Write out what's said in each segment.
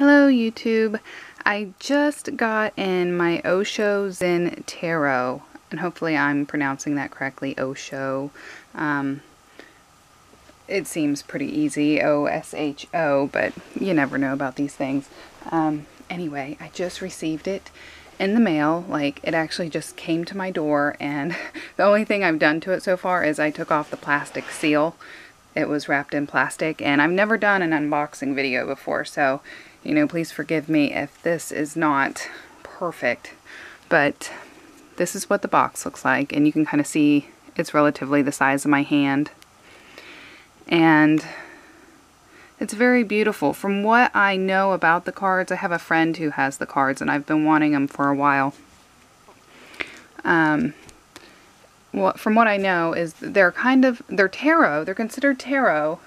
Hello YouTube. I just got in my Osho Zen Tarot, and hopefully I'm pronouncing that correctly, Osho. Um, it seems pretty easy, O-S-H-O, but you never know about these things. Um, anyway, I just received it in the mail. Like, it actually just came to my door, and the only thing I've done to it so far is I took off the plastic seal. It was wrapped in plastic, and I've never done an unboxing video before, so you know, please forgive me if this is not perfect, but this is what the box looks like, and you can kind of see it's relatively the size of my hand. And it's very beautiful. From what I know about the cards, I have a friend who has the cards, and I've been wanting them for a while. Um, well, from what I know is they're kind of, they're tarot, they're considered tarot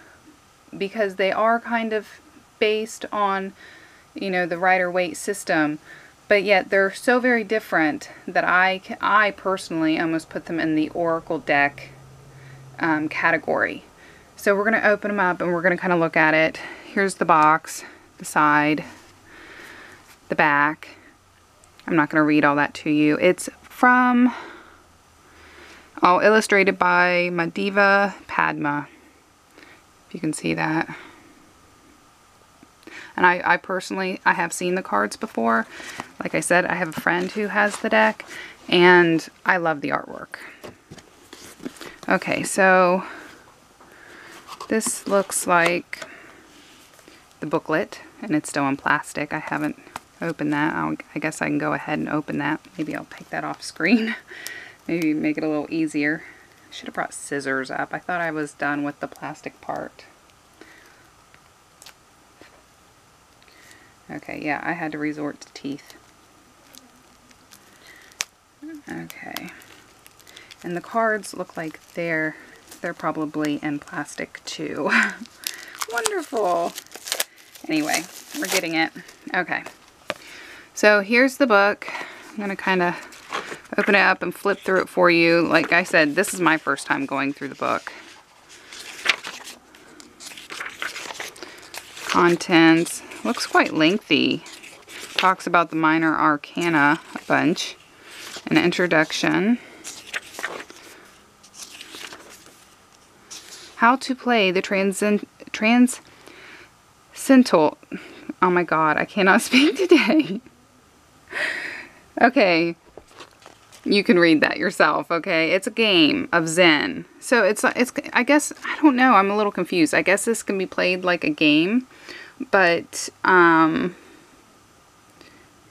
because they are kind of based on, you know, the Rider-Waite system, but yet they're so very different that I, I personally almost put them in the Oracle deck um, category. So we're going to open them up and we're going to kind of look at it. Here's the box, the side, the back. I'm not going to read all that to you. It's from, oh, illustrated by Ma Deva Padma. If you can see that. And I, I personally, I have seen the cards before. Like I said, I have a friend who has the deck. And I love the artwork. Okay, so this looks like the booklet. And it's still in plastic. I haven't opened that. I'll, I guess I can go ahead and open that. Maybe I'll take that off screen. Maybe make it a little easier. I should have brought scissors up. I thought I was done with the plastic part. Okay, yeah, I had to resort to teeth. Okay. And the cards look like they're they're probably in plastic too. Wonderful. Anyway, we're getting it. Okay. So here's the book. I'm going to kind of open it up and flip through it for you. Like I said, this is my first time going through the book. Contents. Looks quite lengthy. Talks about the minor arcana a bunch. An introduction. How to play the transcend transcendental. Oh my god, I cannot speak today. okay, you can read that yourself, okay? It's a game of Zen. So it's, it's I guess, I don't know, I'm a little confused. I guess this can be played like a game but, um,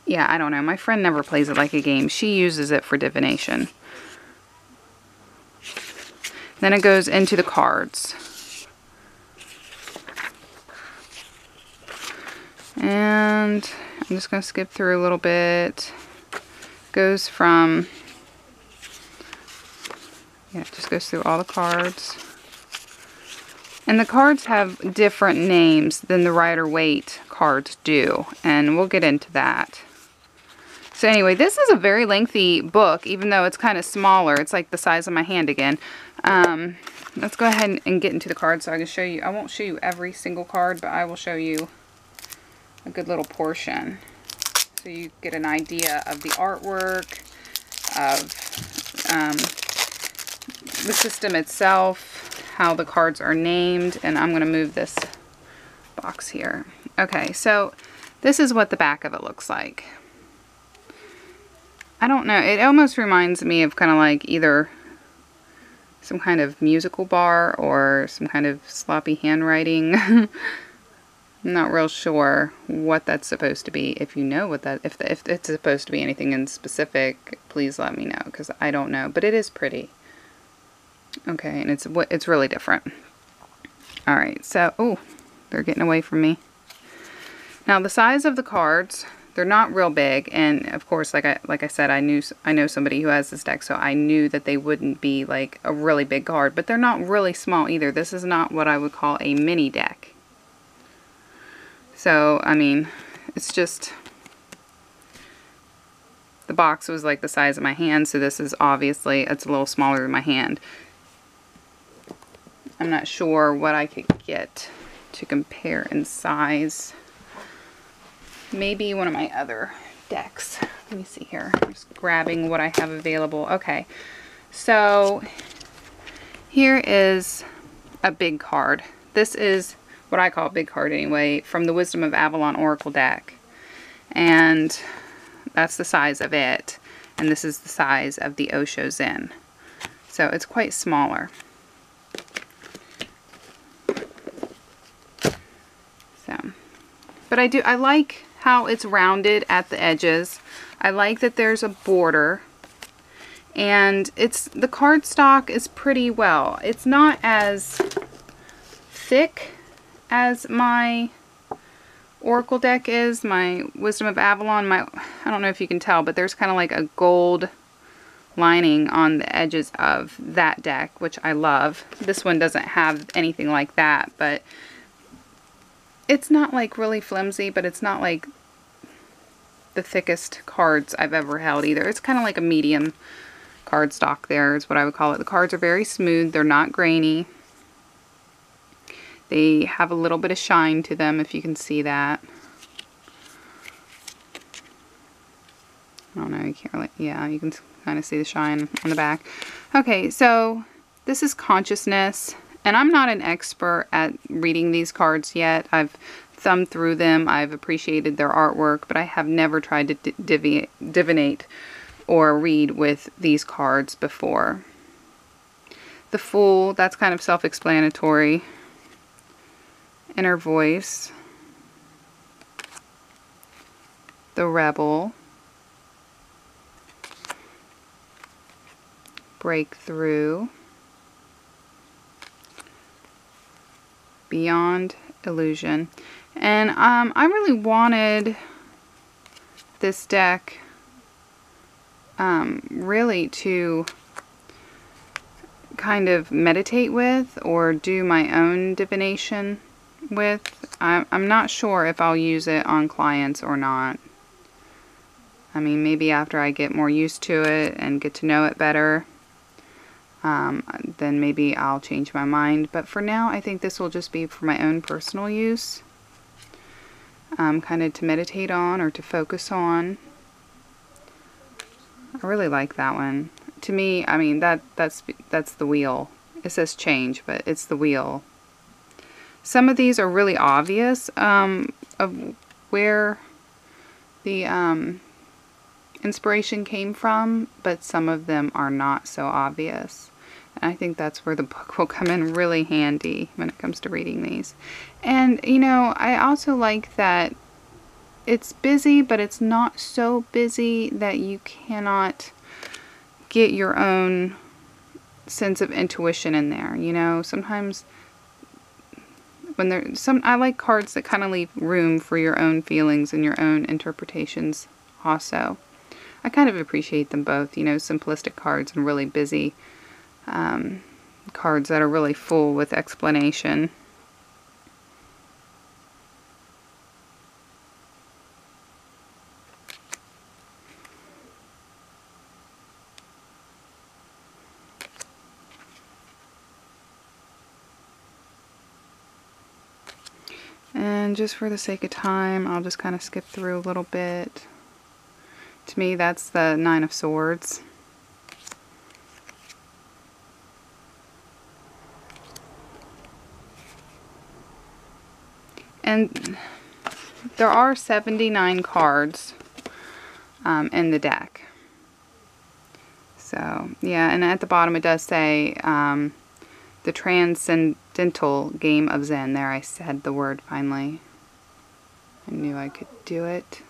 yeah, I don't know. My friend never plays it like a game. She uses it for divination. Then it goes into the cards. And I'm just going to skip through a little bit. Goes from, yeah, it just goes through all the cards. And the cards have different names than the Rider-Waite cards do, and we'll get into that. So anyway, this is a very lengthy book, even though it's kind of smaller. It's like the size of my hand again. Um, let's go ahead and get into the cards so I can show you. I won't show you every single card, but I will show you a good little portion. So you get an idea of the artwork, of um, the system itself, how the cards are named, and I'm going to move this box here. Okay, so this is what the back of it looks like. I don't know, it almost reminds me of kind of like either some kind of musical bar or some kind of sloppy handwriting. I'm not real sure what that's supposed to be. If you know what that, if, the, if it's supposed to be anything in specific, please let me know because I don't know. But it is pretty. Okay, and it's it's really different. All right, so, oh, they're getting away from me. Now, the size of the cards, they're not real big, and of course, like I like I said, I knew I know somebody who has this deck, so I knew that they wouldn't be like a really big card, but they're not really small either. This is not what I would call a mini deck. So, I mean, it's just the box was like the size of my hand, so this is obviously, it's a little smaller than my hand. I'm not sure what I could get to compare in size. maybe one of my other decks. Let me see here. I'm just grabbing what I have available. Okay, so here is a big card. This is what I call a big card anyway, from the Wisdom of Avalon Oracle deck. And that's the size of it. And this is the size of the Osho Zen. So it's quite smaller. So, but I do, I like how it's rounded at the edges. I like that there's a border and it's the cardstock is pretty well. It's not as thick as my Oracle deck is, my Wisdom of Avalon. My I don't know if you can tell, but there's kind of like a gold lining on the edges of that deck, which I love. This one doesn't have anything like that, but it's not like really flimsy, but it's not like the thickest cards I've ever held either. It's kind of like a medium cardstock there is what I would call it. The cards are very smooth. They're not grainy. They have a little bit of shine to them if you can see that. Oh, I don't know, you can't really, yeah, you can kind of see the shine on the back. Okay, so this is Consciousness, and I'm not an expert at reading these cards yet. I've thumbed through them, I've appreciated their artwork, but I have never tried to divinate or read with these cards before. The Fool, that's kind of self-explanatory. Inner Voice. The Rebel. Breakthrough. Beyond Illusion. And um, I really wanted this deck um, really to kind of meditate with or do my own divination with. I, I'm not sure if I'll use it on clients or not. I mean, maybe after I get more used to it and get to know it better, um, then maybe I'll change my mind. But for now, I think this will just be for my own personal use. Um, kind of to meditate on or to focus on. I really like that one. To me, I mean, that that's that's the wheel. It says change, but it's the wheel. Some of these are really obvious um, of where the um, inspiration came from, but some of them are not so obvious. I think that's where the book will come in really handy when it comes to reading these. And, you know, I also like that it's busy, but it's not so busy that you cannot get your own sense of intuition in there. You know, sometimes when there some I like cards that kind of leave room for your own feelings and your own interpretations also. I kind of appreciate them both, you know, simplistic cards and really busy um, cards that are really full with explanation. And just for the sake of time, I'll just kind of skip through a little bit. To me, that's the Nine of Swords. And there are 79 cards um, in the deck. So, yeah, and at the bottom it does say um, the transcendental game of Zen. There I said the word finally. I knew I could do it.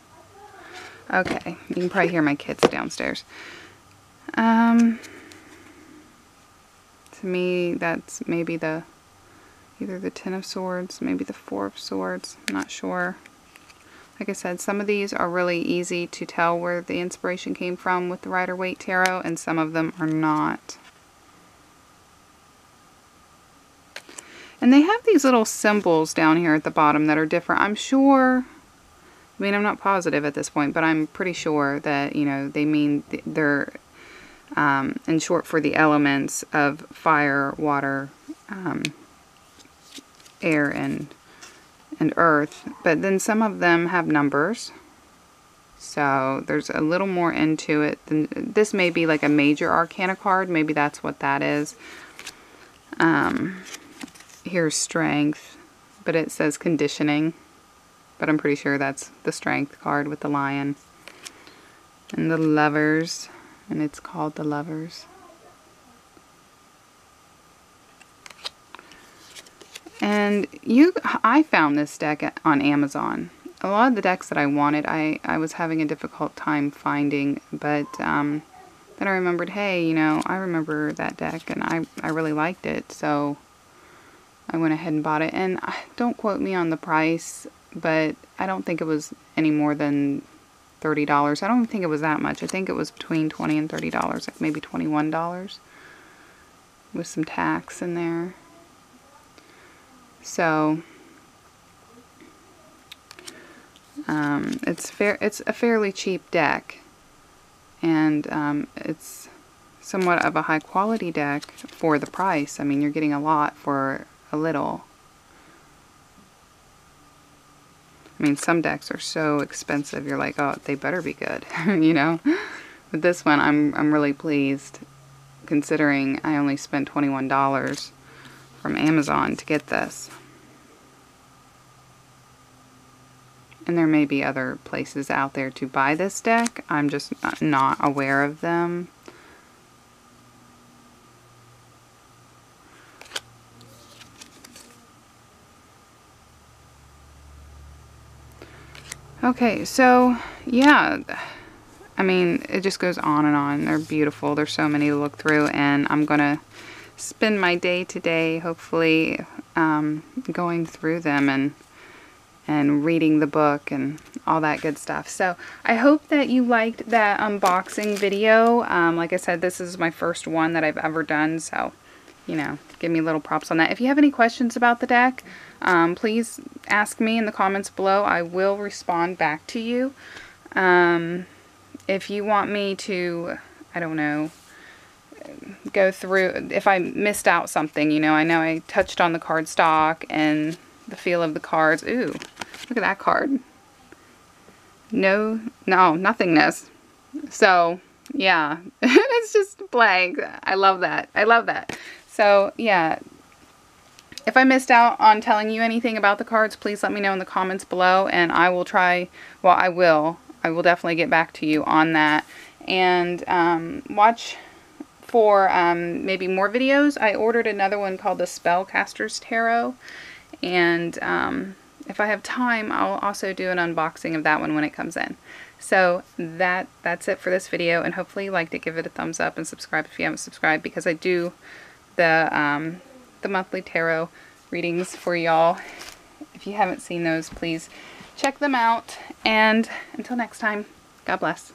Okay, you can probably hear my kids downstairs. Um, to me, that's maybe the, either the Ten of Swords, maybe the Four of Swords, I'm not sure. Like I said, some of these are really easy to tell where the inspiration came from with the Rider-Waite Tarot, and some of them are not. And they have these little symbols down here at the bottom that are different. I'm sure, I mean, I'm not positive at this point, but I'm pretty sure that, you know, they mean they're um, in short for the elements of fire, water, um, air, and and earth, but then some of them have numbers. So there's a little more into it. Than, this may be like a major arcana card. Maybe that's what that is. Um, here's strength, but it says conditioning. But I'm pretty sure that's the strength card with the lion. And the lovers, and it's called the lovers. And you, I found this deck on Amazon. A lot of the decks that I wanted, I, I was having a difficult time finding, but um, then I remembered, hey, you know, I remember that deck and I, I really liked it, so I went ahead and bought it. And don't quote me on the price, but I don't think it was any more than $30. I don't think it was that much. I think it was between 20 and $30, like maybe $21 with some tax in there. So um, it's fair. It's a fairly cheap deck, and um, it's somewhat of a high quality deck for the price. I mean, you're getting a lot for a little. I mean, some decks are so expensive. You're like, oh, they better be good, you know. But this one, I'm I'm really pleased, considering I only spent twenty one dollars from Amazon to get this. And there may be other places out there to buy this deck. I'm just not aware of them. Okay, so yeah, I mean, it just goes on and on. They're beautiful. There's so many to look through, and I'm going to spend my day today, hopefully, um, going through them and and reading the book and all that good stuff. So I hope that you liked that unboxing video. Um, like I said, this is my first one that I've ever done, so, you know, give me little props on that. If you have any questions about the deck, um, please ask me in the comments below. I will respond back to you. Um, if you want me to, I don't know, go through, if I missed out something, you know, I know I touched on the card stock and the feel of the cards. Ooh, look at that card. No, no, nothingness. So, yeah, it's just blank. I love that. I love that. So, yeah, if I missed out on telling you anything about the cards, please let me know in the comments below, and I will try, well, I will. I will definitely get back to you on that. And um, watch for um, maybe more videos, I ordered another one called the Spellcaster's Tarot. And um, if I have time, I'll also do an unboxing of that one when it comes in. So that that's it for this video, and hopefully you liked it. Give it a thumbs up and subscribe if you haven't subscribed, because I do the um, the monthly tarot readings for y'all. If you haven't seen those, please check them out. And until next time, God bless.